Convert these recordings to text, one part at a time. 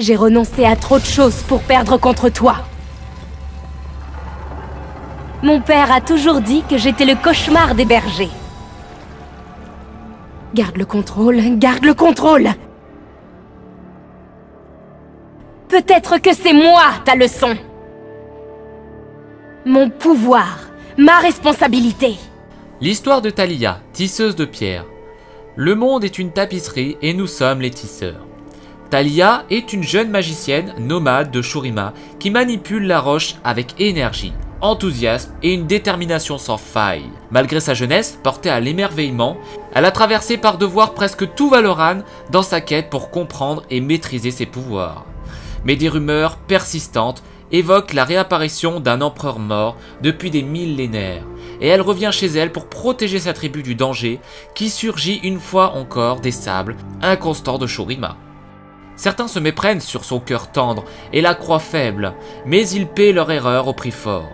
J'ai renoncé à trop de choses pour perdre contre toi. Mon père a toujours dit que j'étais le cauchemar des bergers. Garde le contrôle, garde le contrôle Peut-être que c'est moi ta leçon Mon pouvoir, ma responsabilité L'histoire de Thalia, tisseuse de pierre. Le monde est une tapisserie et nous sommes les tisseurs. Thalia est une jeune magicienne nomade de Shurima qui manipule la roche avec énergie, enthousiasme et une détermination sans faille. Malgré sa jeunesse, portée à l'émerveillement, elle a traversé par devoir presque tout Valoran dans sa quête pour comprendre et maîtriser ses pouvoirs. Mais des rumeurs persistantes évoquent la réapparition d'un empereur mort depuis des millénaires, et elle revient chez elle pour protéger sa tribu du danger qui surgit une fois encore des sables inconstants de Shurima. Certains se méprennent sur son cœur tendre et la croient faible, mais ils paient leur erreur au prix fort.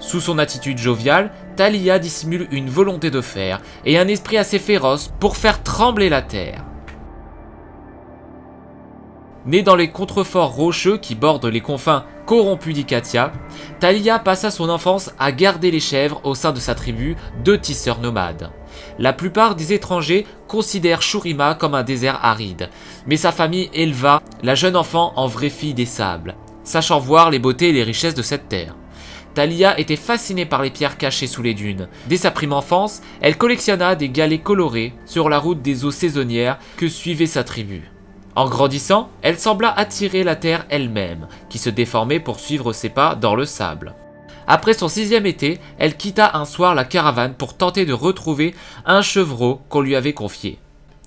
Sous son attitude joviale, Talia dissimule une volonté de fer et un esprit assez féroce pour faire trembler la terre. Née dans les contreforts rocheux qui bordent les confins corrompus d'Ikatia, Talia passa son enfance à garder les chèvres au sein de sa tribu de tisseurs nomades. La plupart des étrangers considèrent Shurima comme un désert aride, mais sa famille éleva la jeune enfant en vraie fille des sables, sachant voir les beautés et les richesses de cette terre. Talia était fascinée par les pierres cachées sous les dunes. Dès sa prime enfance, elle collectionna des galets colorés sur la route des eaux saisonnières que suivait sa tribu. En grandissant, elle sembla attirer la terre elle-même, qui se déformait pour suivre ses pas dans le sable. Après son sixième été, elle quitta un soir la caravane pour tenter de retrouver un chevreau qu'on lui avait confié.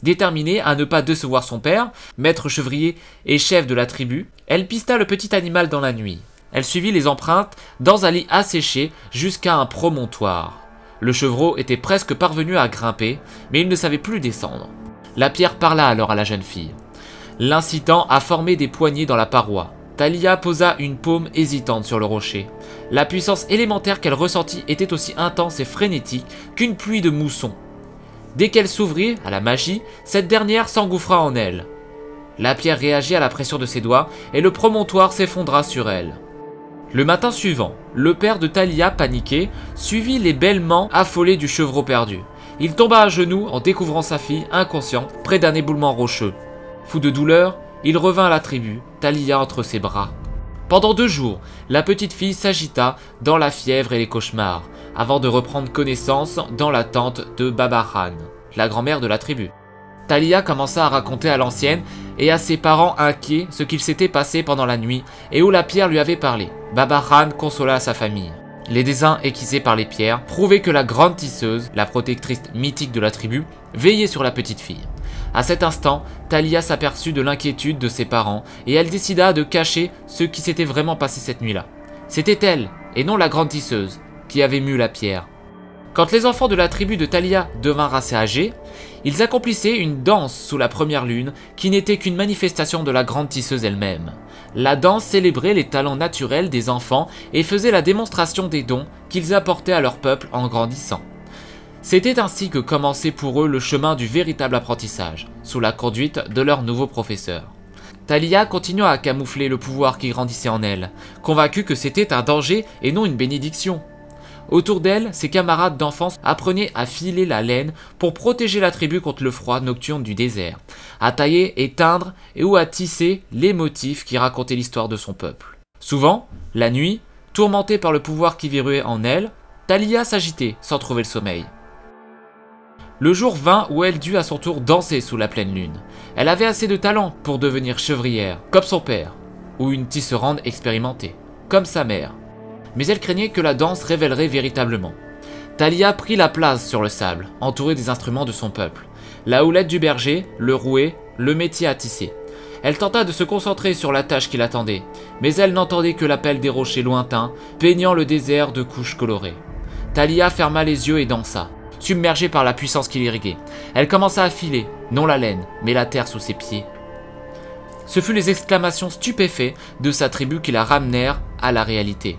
Déterminée à ne pas décevoir son père, maître chevrier et chef de la tribu, elle pista le petit animal dans la nuit. Elle suivit les empreintes dans un lit asséché jusqu'à un promontoire. Le chevreau était presque parvenu à grimper, mais il ne savait plus descendre. La pierre parla alors à la jeune fille, l'incitant à former des poignées dans la paroi. Talia posa une paume hésitante sur le rocher. La puissance élémentaire qu'elle ressentit était aussi intense et frénétique qu'une pluie de mousson. Dès qu'elle s'ouvrit à la magie, cette dernière s'engouffra en elle. La pierre réagit à la pression de ses doigts et le promontoire s'effondra sur elle. Le matin suivant, le père de Talia, paniqué, suivit les bêlements affolés du chevreau perdu. Il tomba à genoux en découvrant sa fille inconsciente près d'un éboulement rocheux. Fou de douleur, il revint à la tribu, Talia entre ses bras. Pendant deux jours, la petite fille s'agita dans la fièvre et les cauchemars, avant de reprendre connaissance dans la tente de Babaran, la grand-mère de la tribu. Talia commença à raconter à l'ancienne et à ses parents inquiets ce qu'il s'était passé pendant la nuit et où la pierre lui avait parlé. Babaran consola sa famille. Les dessins aiguisés par les pierres prouvaient que la grande tisseuse, la protectrice mythique de la tribu, veillait sur la petite fille. À cet instant, Talia s'aperçut de l'inquiétude de ses parents et elle décida de cacher ce qui s'était vraiment passé cette nuit-là. C'était elle, et non la grande tisseuse, qui avait mu la pierre. Quand les enfants de la tribu de Talia devinrent assez âgés, ils accomplissaient une danse sous la première lune qui n'était qu'une manifestation de la grande tisseuse elle-même. La danse célébrait les talents naturels des enfants et faisait la démonstration des dons qu'ils apportaient à leur peuple en grandissant. C'était ainsi que commençait pour eux le chemin du véritable apprentissage, sous la conduite de leur nouveau professeur. Talia continua à camoufler le pouvoir qui grandissait en elle, convaincue que c'était un danger et non une bénédiction. Autour d'elle, ses camarades d'enfance apprenaient à filer la laine pour protéger la tribu contre le froid nocturne du désert, à tailler et teindre et ou à tisser les motifs qui racontaient l'histoire de son peuple. Souvent, la nuit, tourmentée par le pouvoir qui viruait en elle, Talia s'agitait sans trouver le sommeil. Le jour vint où elle dut à son tour danser sous la pleine lune. Elle avait assez de talent pour devenir chevrière, comme son père, ou une tisserande expérimentée, comme sa mère mais elle craignait que la danse révélerait véritablement. Talia prit la place sur le sable, entourée des instruments de son peuple. La houlette du berger, le rouet, le métier à tisser. Elle tenta de se concentrer sur la tâche qui l'attendait, mais elle n'entendait que l'appel des rochers lointains, peignant le désert de couches colorées. Talia ferma les yeux et dansa, submergée par la puissance qui l'irriguait. Elle commença à filer, non la laine, mais la terre sous ses pieds. Ce fut les exclamations stupéfaites de sa tribu qui la ramenèrent à la réalité.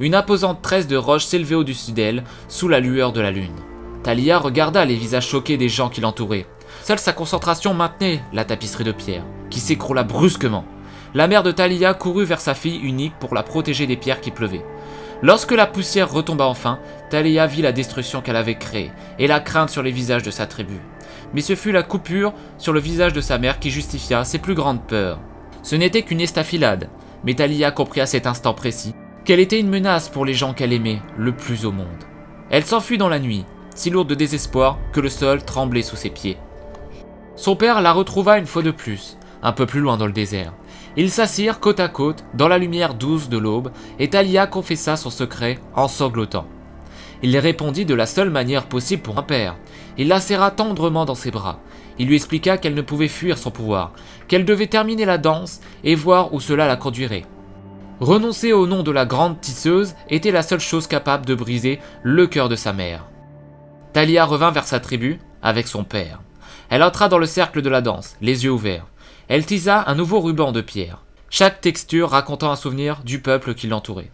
Une imposante tresse de roches s'élevait au-dessus d'elle, sous la lueur de la lune. Talia regarda les visages choqués des gens qui l'entouraient. Seule sa concentration maintenait la tapisserie de pierre, qui s'écroula brusquement. la mère de Talia courut vers sa fille unique pour la protéger des pierres qui pleuvaient. Lorsque la poussière retomba enfin, Talia vit la destruction qu'elle avait créée et la crainte sur les visages de sa tribu. Mais ce fut la coupure sur le visage de sa mère qui justifia ses plus grandes peurs. Ce n'était qu'une estafilade, mais Talia comprit à cet instant précis qu'elle était une menace pour les gens qu'elle aimait le plus au monde. Elle s'enfuit dans la nuit, si lourde de désespoir que le sol tremblait sous ses pieds. Son père la retrouva une fois de plus, un peu plus loin dans le désert. Ils s'assirent côte à côte dans la lumière douce de l'aube et Talia confessa son secret en sanglotant. Il répondit de la seule manière possible pour un père. Il la serra tendrement dans ses bras. Il lui expliqua qu'elle ne pouvait fuir son pouvoir, qu'elle devait terminer la danse et voir où cela la conduirait. Renoncer au nom de la grande tisseuse était la seule chose capable de briser le cœur de sa mère. Talia revint vers sa tribu avec son père. Elle entra dans le cercle de la danse, les yeux ouverts. Elle tisa un nouveau ruban de pierre, chaque texture racontant un souvenir du peuple qui l'entourait.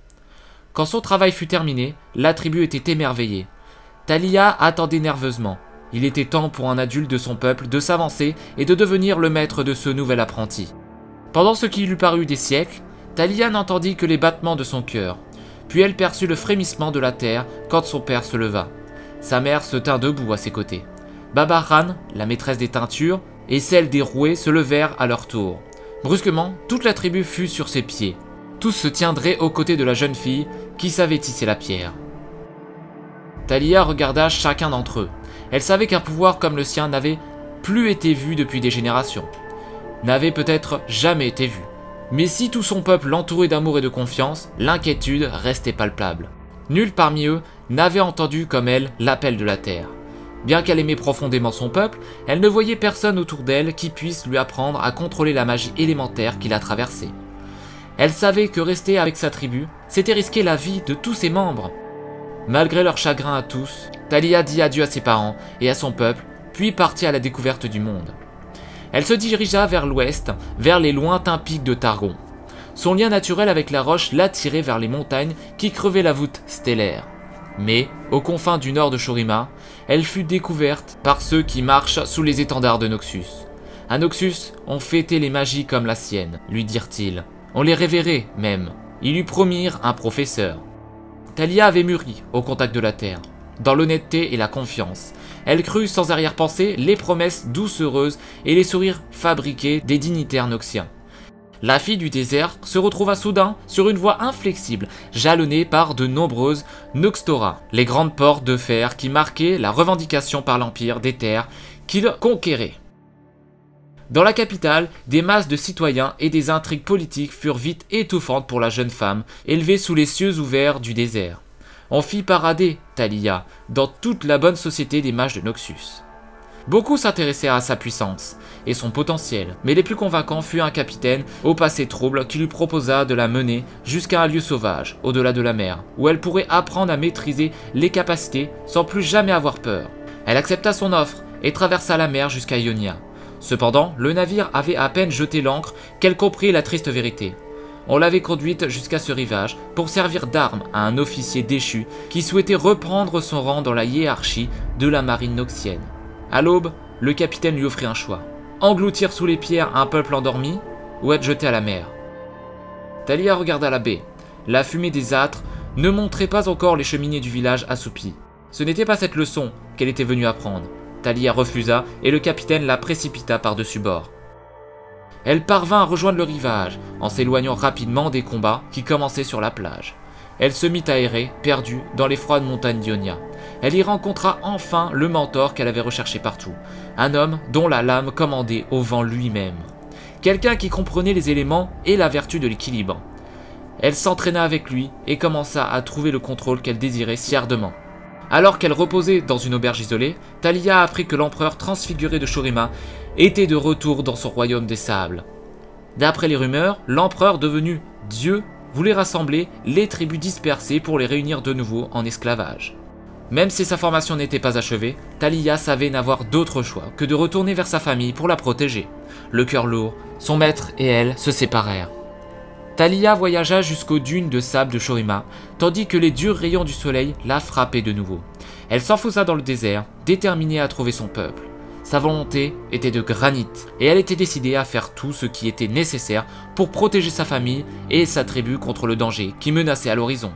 Quand son travail fut terminé, la tribu était émerveillée. Talia attendait nerveusement. Il était temps pour un adulte de son peuple de s'avancer et de devenir le maître de ce nouvel apprenti. Pendant ce qui lui parut des siècles, Talia n'entendit que les battements de son cœur. Puis elle perçut le frémissement de la terre quand son père se leva. Sa mère se tint debout à ses côtés. Babaran, la maîtresse des teintures, et celle des rouets se levèrent à leur tour. Brusquement, toute la tribu fut sur ses pieds. Tous se tiendraient aux côtés de la jeune fille qui savait tisser la pierre. Talia regarda chacun d'entre eux. Elle savait qu'un pouvoir comme le sien n'avait plus été vu depuis des générations. N'avait peut-être jamais été vu. Mais si tout son peuple l'entourait d'amour et de confiance, l'inquiétude restait palpable. Nul parmi eux n'avait entendu comme elle l'appel de la terre. Bien qu'elle aimait profondément son peuple, elle ne voyait personne autour d'elle qui puisse lui apprendre à contrôler la magie élémentaire qui la traversait. Elle savait que rester avec sa tribu, c'était risquer la vie de tous ses membres. Malgré leur chagrin à tous, Talia dit adieu à ses parents et à son peuple, puis partit à la découverte du monde. Elle se dirigea vers l'ouest, vers les lointains pics de Targon. Son lien naturel avec la roche l'attirait vers les montagnes qui crevaient la voûte stellaire. Mais, aux confins du nord de Shurima, elle fut découverte par ceux qui marchent sous les étendards de Noxus. À Noxus, on fêtait les magies comme la sienne, lui dirent-ils. On les révérait même. Ils lui promirent un professeur. Talia avait mûri au contact de la terre, dans l'honnêteté et la confiance. Elle crut sans arrière-pensée les promesses doucereuses et les sourires fabriqués des dignitaires noxiens. La fille du désert se retrouva soudain sur une voie inflexible, jalonnée par de nombreuses Noxtora, les grandes portes de fer qui marquaient la revendication par l'Empire des terres qu'il conquérait. Dans la capitale, des masses de citoyens et des intrigues politiques furent vite étouffantes pour la jeune femme, élevée sous les cieux ouverts du désert. On fit parader Thalia dans toute la bonne société des mages de Noxus. Beaucoup s'intéressèrent à sa puissance et son potentiel, mais les plus convaincants fut un capitaine au passé trouble qui lui proposa de la mener jusqu'à un lieu sauvage, au-delà de la mer, où elle pourrait apprendre à maîtriser les capacités sans plus jamais avoir peur. Elle accepta son offre et traversa la mer jusqu'à Ionia. Cependant, le navire avait à peine jeté l'ancre qu'elle comprit la triste vérité. On l'avait conduite jusqu'à ce rivage pour servir d'arme à un officier déchu qui souhaitait reprendre son rang dans la hiérarchie de la marine noxienne. À l'aube, le capitaine lui offrit un choix. Engloutir sous les pierres un peuple endormi ou être jeté à la mer. Talia regarda la baie. La fumée des âtres ne montrait pas encore les cheminées du village assoupis. Ce n'était pas cette leçon qu'elle était venue apprendre. Talia refusa et le capitaine la précipita par-dessus bord. Elle parvint à rejoindre le rivage en s'éloignant rapidement des combats qui commençaient sur la plage. Elle se mit à errer, perdue, dans les froides montagnes d'Ionia. Elle y rencontra enfin le mentor qu'elle avait recherché partout, un homme dont la lame commandait au vent lui-même. Quelqu'un qui comprenait les éléments et la vertu de l'équilibre. Elle s'entraîna avec lui et commença à trouver le contrôle qu'elle désirait si ardemment. Alors qu'elle reposait dans une auberge isolée, Talia apprit que l'empereur transfiguré de Shurima était de retour dans son royaume des sables. D'après les rumeurs, l'empereur devenu Dieu voulait rassembler les tribus dispersées pour les réunir de nouveau en esclavage. Même si sa formation n'était pas achevée, Talia savait n'avoir d'autre choix que de retourner vers sa famille pour la protéger. Le cœur lourd, son maître et elle se séparèrent. Talia voyagea jusqu'aux dunes de sable de Shorima, tandis que les durs rayons du soleil la frappaient de nouveau. Elle s'enfonça dans le désert, déterminée à trouver son peuple. Sa volonté était de granit, et elle était décidée à faire tout ce qui était nécessaire pour protéger sa famille et sa tribu contre le danger qui menaçait à l'horizon.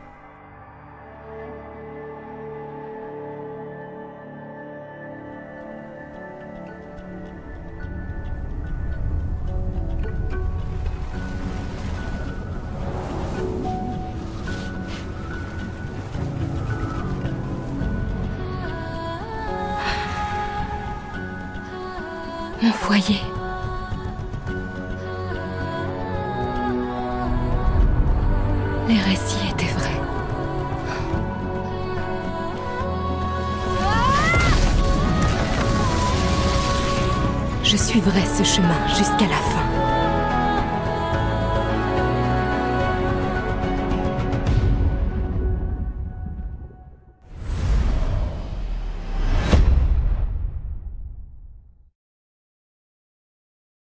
mon foyer. Les récits étaient vrais. Je suivrai ce chemin jusqu'à la fin.